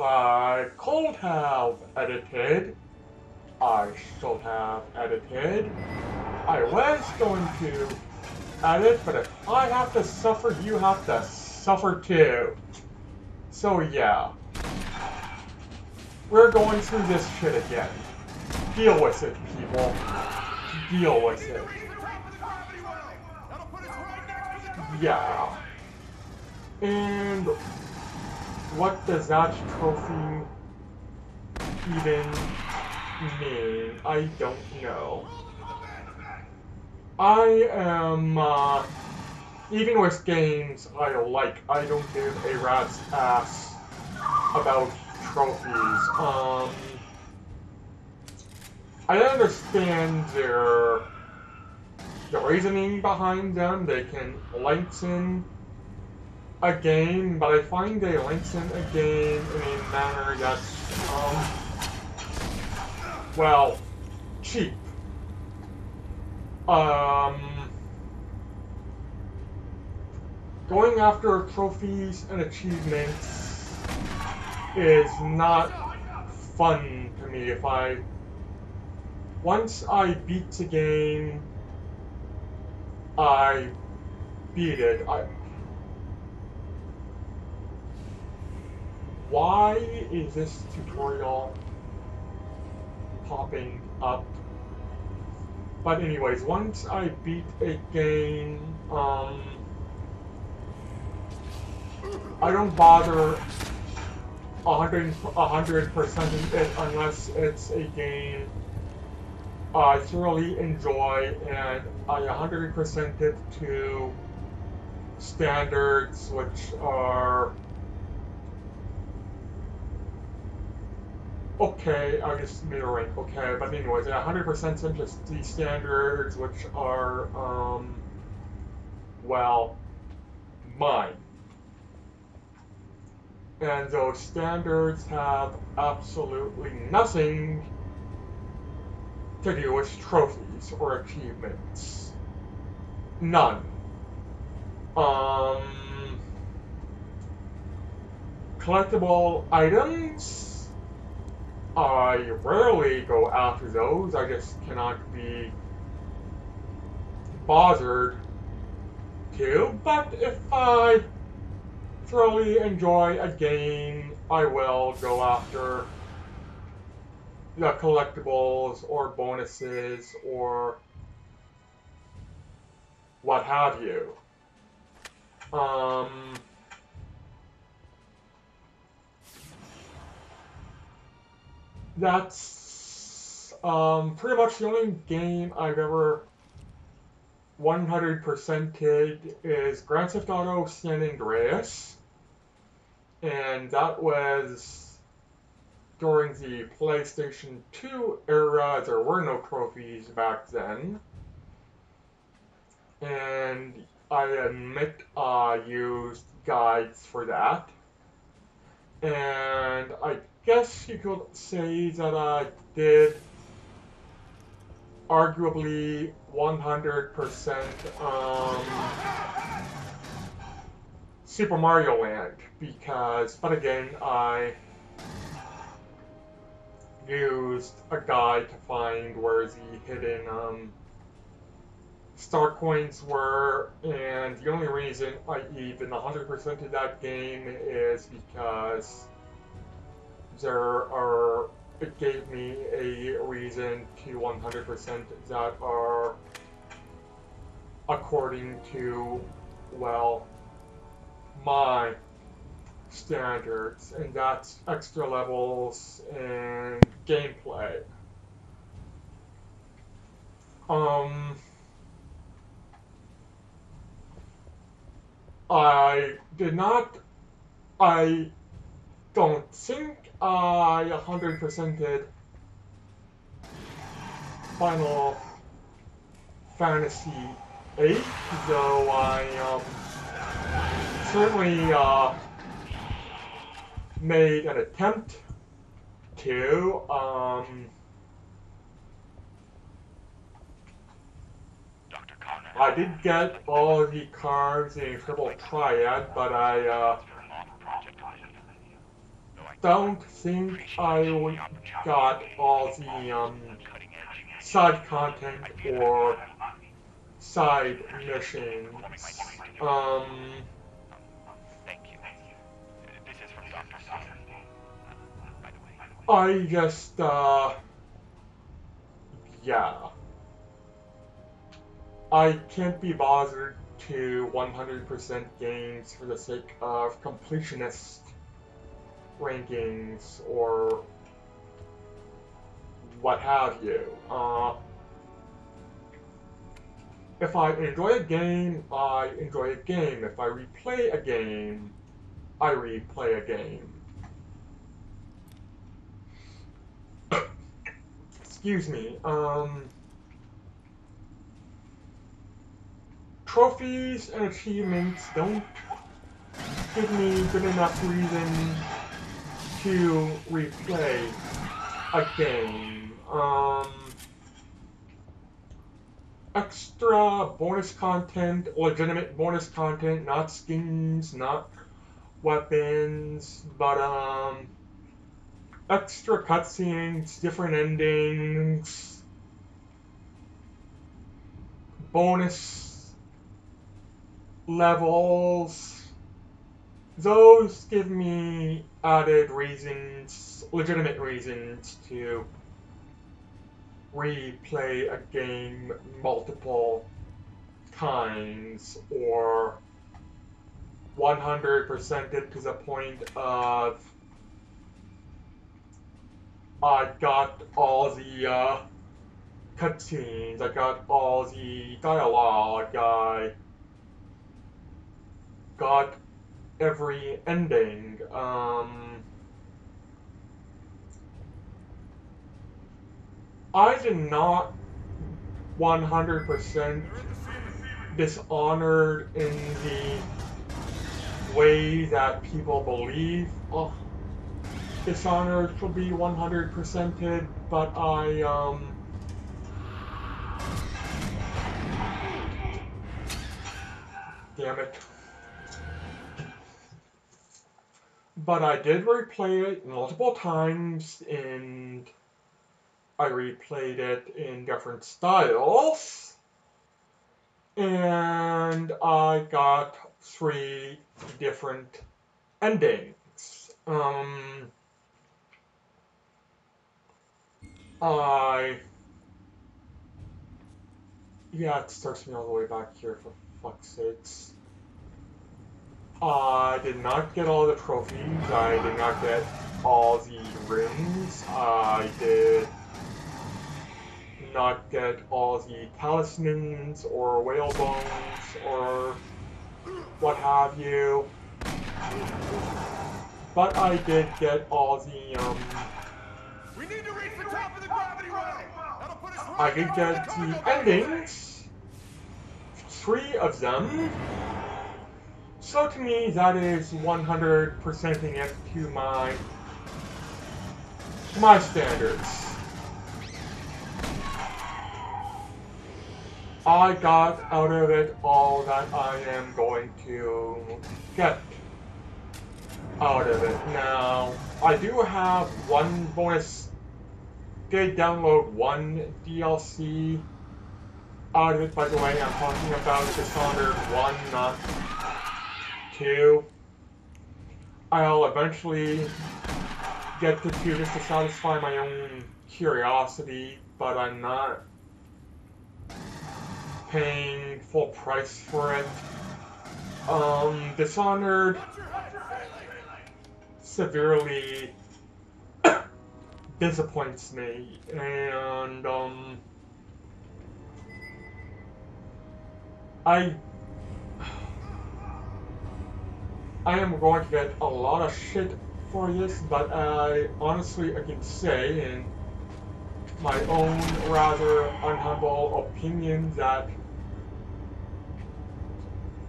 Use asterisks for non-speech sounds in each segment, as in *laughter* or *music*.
I could have edited. I should have edited. I was going to edit, but if I have to suffer, you have to suffer too. So yeah. We're going through this shit again. Deal with it, people. Deal with it. Yeah. And what does that trophy even mean? I don't know. I am, uh, even with games I like, I don't give a rat's ass about trophies. Um, I understand their the reasoning behind them. They can lengthen a game, but I find they lengthen a game in a manner that's, um, well, cheap. Um, going after trophies and achievements is not fun to me. If I, once I beat the game, I beat it. I, why is this tutorial popping up? But anyways, once I beat a game, um, I don't bother 100 percent it unless it's a game I thoroughly enjoy and I 100% it to standards which are okay, I a rank, okay, but anyways, yeah, 100% in just the standards, which are, um, well, mine. And those standards have absolutely nothing to do with trophies or achievements. None. Um, collectible items I rarely go after those. I just cannot be bothered to. But if I thoroughly enjoy a game, I will go after the collectibles or bonuses or what have you. Um, that's um, pretty much the only game I've ever 100%ed is Grand Theft Auto San Andreas. And that was during the PlayStation 2 era. There were no trophies back then. And I admit I used guides for that. And I guess you could say that I did arguably 100% um, Super Mario Land because, but again, I used a guide to find where the hidden um, star coins were, and the only reason I even 100% of that game is because there are it gave me a reason to 100% that are according to well my standards and that's extra levels and gameplay. Um I did not I don't think I 100%ed Final Fantasy VIII, though I um, certainly uh, made an attempt to. Um, I did get all the cards in Triple Triad, but I uh, don't think I got all the um, side content or side missions. Um, I just, uh, yeah. I can't be bothered to 100% games for the sake of completionist rankings or what have you. Uh, if I enjoy a game, I enjoy a game. If I replay a game, I replay a game. *coughs* Excuse me. Um, trophies and achievements don't give me good enough reason to replay a game. Um, extra bonus content, legitimate bonus content, not skins, not weapons, but um, extra cutscenes, different endings, bonus levels. Those give me added reasons, legitimate reasons to replay a game multiple times or 100% it to the point of I got all the uh, cutscenes, I got all the dialogue, I got every ending. Um, I did not 100% dishonored in the way that people believe oh, Dishonored should be 100%ed, but I, um, damn it. But I did replay it multiple times and I replayed it in different styles. And I got three different endings. Um, I. Yeah, it starts me all the way back here for fuck's sakes. I did not get all the trophies. I did not get all the rings. I did not get all the talismans or whale bones or what have you. But I did get all the, um... We need to reach the top of the gravity well! I did get the endings. Three of them. So to me, that is 100%ing it to my, my standards. I got out of it all that I am going to get out of it. Now, I do have one bonus, did download one DLC out of it, by the way, I'm talking about Dishonored 1, not 2. I'll eventually get to 2 just to satisfy my own curiosity, but I'm not paying full price for it. Um, Dishonored severely *coughs* disappoints me, and um, I I am going to get a lot of shit for this, but I honestly I can say in my own rather unhumble opinion that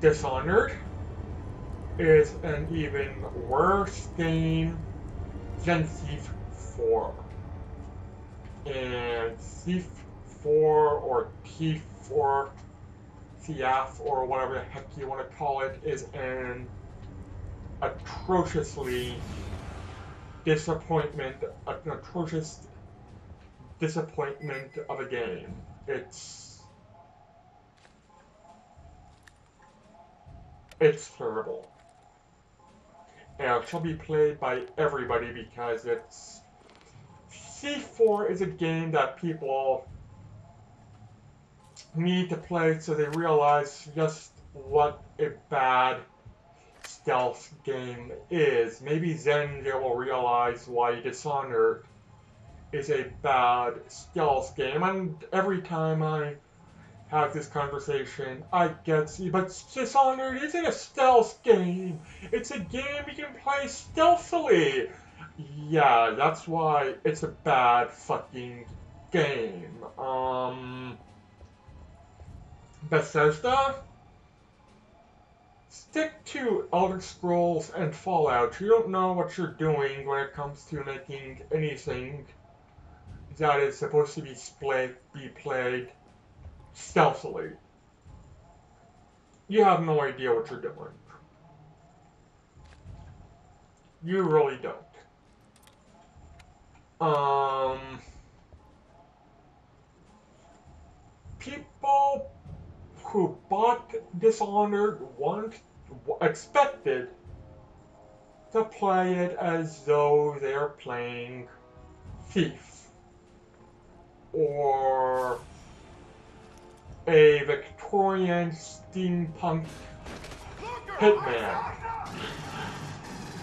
Dishonored is an even worse game than Thief 4. And Thief 4 or Thief 4, Thief or whatever the heck you want to call it is an atrociously disappointment, an atrocious disappointment of a game. It's it's terrible. And it shall be played by everybody because it's Thief 4 is a game that people need to play so they realize just what a bad stealth game is. Maybe then they will realize why Dishonored is a bad stealth game. And every time I have this conversation, I get see, but Dishonored isn't a stealth game. It's a game you can play stealthily. Yeah, that's why it's a bad fucking game. Um, Bethesda, stick to Elder Scrolls and Fallout. You don't know what you're doing when it comes to making anything that is supposed to be be played stealthily. You have no idea what you're doing. You really don't. Um, people who bought Dishonored want expected to play it as though they're playing Thief or a Victorian steampunk hitman.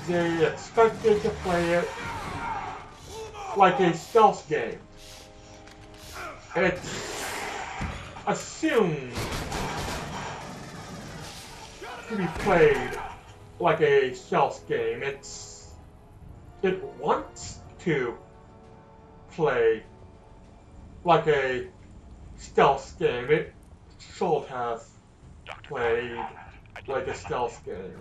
They expected to play it like a stealth game. It's assumed to be played like a stealth game. It's it wants to play like a stealth game. It should have played like a stealth game.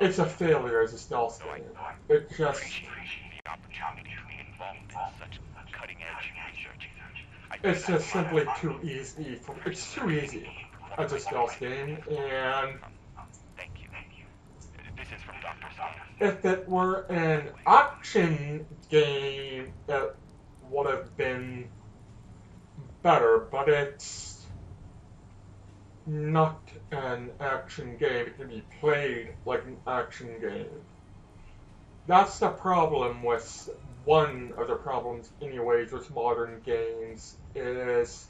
It's a failure as a stealth game. It just it's just simply too easy. For, it's too easy as a stealth game, and if it were an action game, it would have been better. But it's not an action game. It can be played like an action game. That's the problem with one of the problems, anyways, with modern games is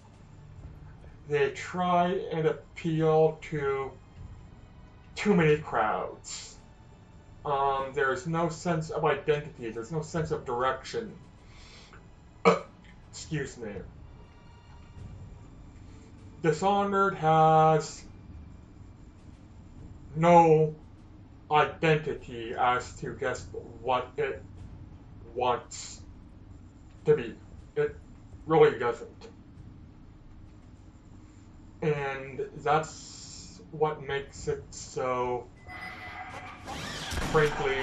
they try and appeal to too many crowds. Um, there's no sense of identity. There's no sense of direction. *coughs* Excuse me. Dishonored has no identity as to just what it wants to be. It really doesn't. And that's what makes it so, frankly,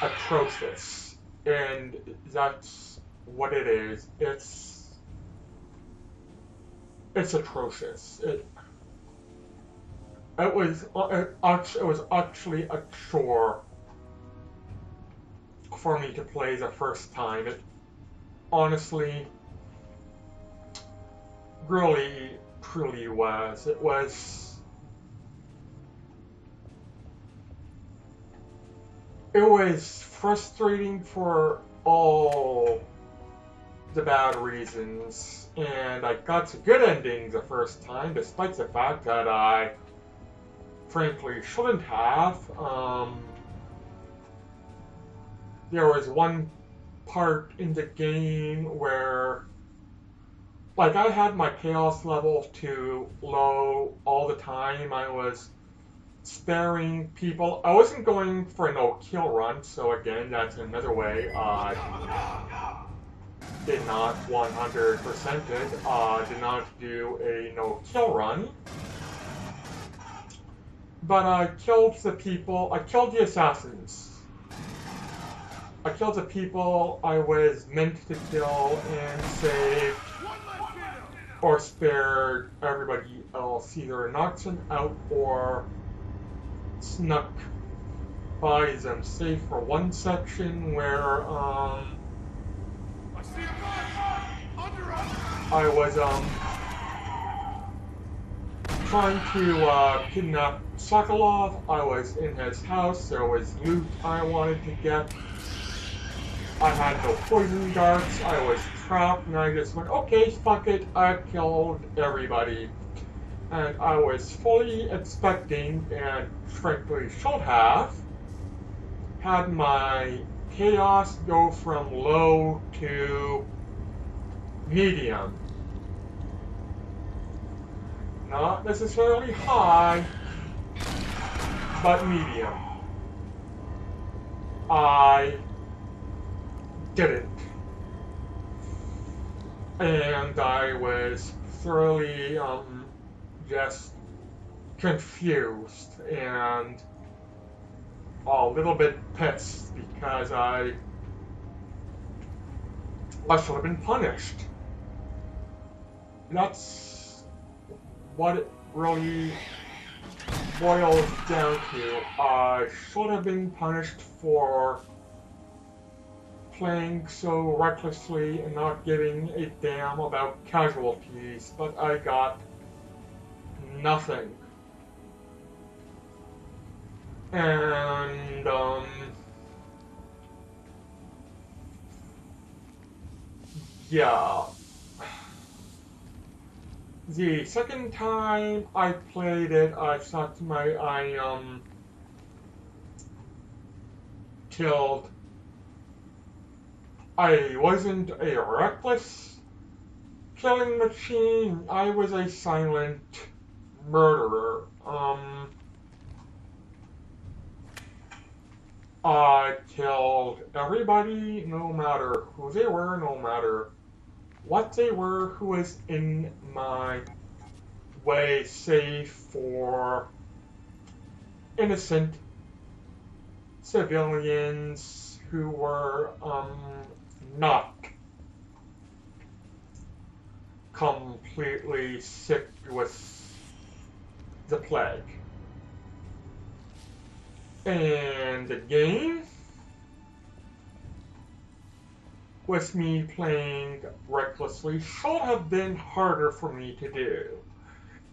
atrocious. And that's what it is. It's it's atrocious. It it was it, it was actually a chore for me to play the first time. It honestly really truly was. It was it was frustrating for all the bad reasons, and I got to good endings the first time, despite the fact that I frankly shouldn't have. Um, there was one part in the game where like I had my chaos level to low all the time. I was sparing people. I wasn't going for a no kill run, so again, that's another way I did not 100% it. Uh, did not do a no kill run. But I killed the people. I killed the assassins. I killed the people I was meant to kill and saved or spared everybody else. Either knocked them out or snuck by them safe for one section where um, I was um, trying to uh, kidnap Sokolov. I was in his house. There was loot I wanted to get. I had no poison darts. I was and I just went, okay, fuck it. I killed everybody. And I was fully expecting, and frankly should have, had my chaos go from low to medium. Not necessarily high, but medium. I didn't. And I was thoroughly um, just confused and a little bit pissed because I I should have been punished. That's what it really boils down to. I should have been punished for playing so recklessly and not giving a damn about casualties, but I got nothing. And, um, yeah. The second time I played it, I thought my, I, um, killed, I wasn't a reckless killing machine, I was a silent murderer. Um, I killed everybody, no matter who they were, no matter what they were, who was in my way, save for innocent civilians who were um, not completely sick with the plague. And the game with me playing recklessly should have been harder for me to do.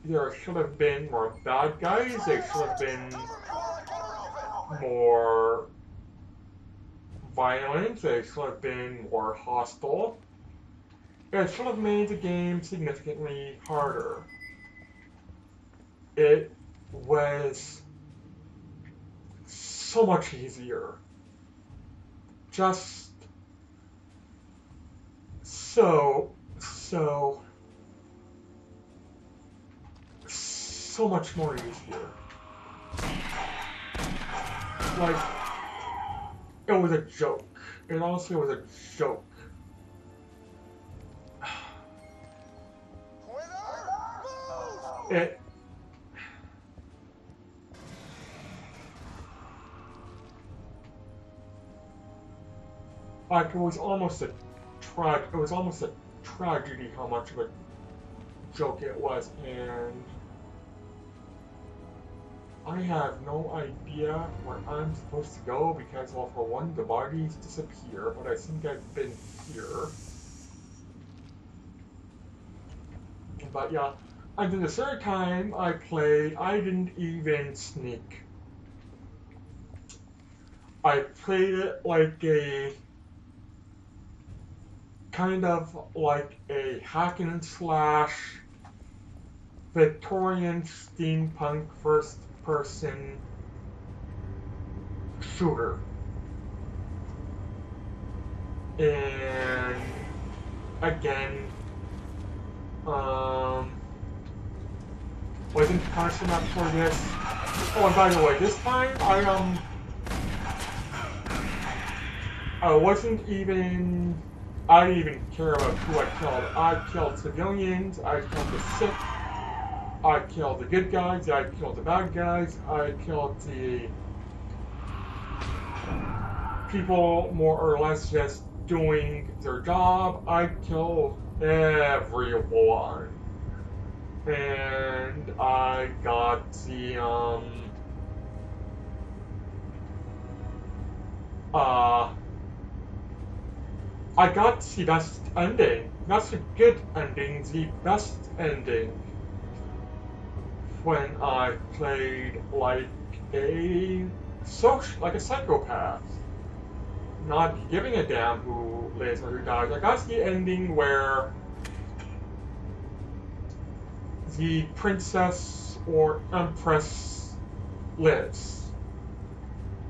There should have been more bad guys, there should have been more violent, they should have been more hostile. It should have made the game significantly harder. It was so much easier. Just so, so, so much more easier. Like, it was a joke. It honestly was a joke. It like it was almost a it was almost a tragedy how much of a joke it was and I have no idea where I'm supposed to go because well for one the bodies disappear but I think I've been here. But yeah and then the third time I played I didn't even sneak. I played it like a kind of like a hack and slash Victorian steampunk first person shooter. And again, um, wasn't punished enough for this. Oh, and by the way, this time I um, I wasn't even I didn't even care about who I killed. I killed civilians, I killed the sick, I killed the good guys, I killed the bad guys, I killed the people more or less just doing their job. I killed everyone. And I got the, um, uh, I got the best ending. That's a good ending, the best ending. When I played like a social, like a psychopath, not giving a damn who lives or who dies. I got the ending where the princess or empress lives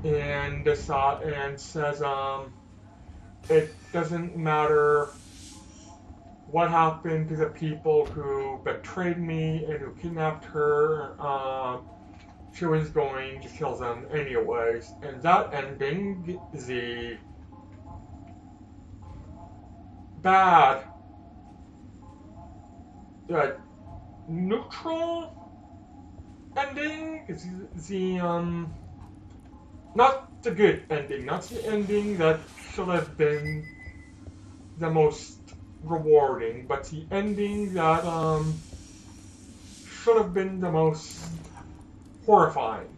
and decide and says um it doesn't matter what happened to the people who betrayed me and who kidnapped her. Uh, she was going to kill them anyways. And that ending, the bad, uh, neutral ending, is the, um, not the good ending, not the ending that should have been the most rewarding, but the ending that um, should have been the most horrifying.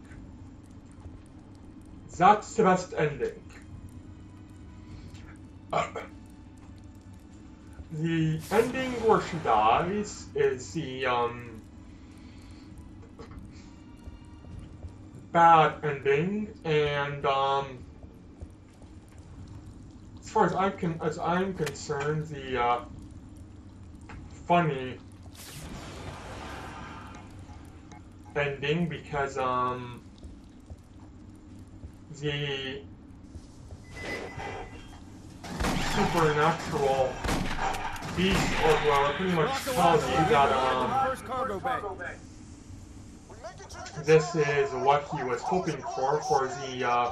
That's the best ending. Uh, *coughs* the ending where she dies is the um, bad ending, and um, as far as I'm con- as I'm concerned, the uh, funny ending because um the supernatural beast or well pretty much tells you that um this is what he was hoping for for the uh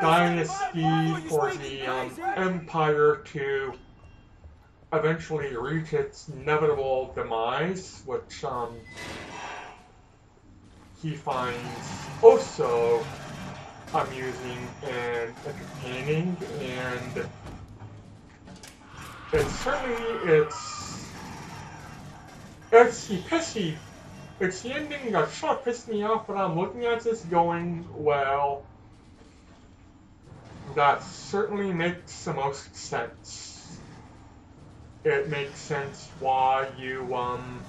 dynasty for the um, empire to eventually reach its inevitable demise, which um, he finds also amusing and entertaining, and it's certainly it's it's the pissy. It's the ending that sort of pissed me off, but I'm looking at this going, well, that certainly makes the most sense it makes sense why you um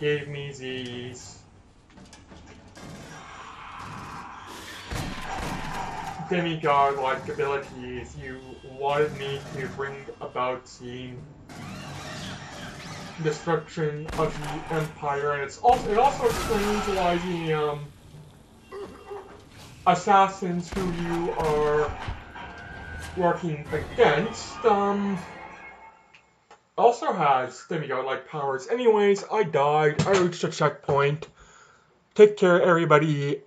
gave me these demigod like abilities. You wanted me to bring about the destruction of the empire and it's also it also explains why the um assassins who you are working against um also has demigod-like powers. Anyways, I died. I reached a checkpoint. Take care, everybody.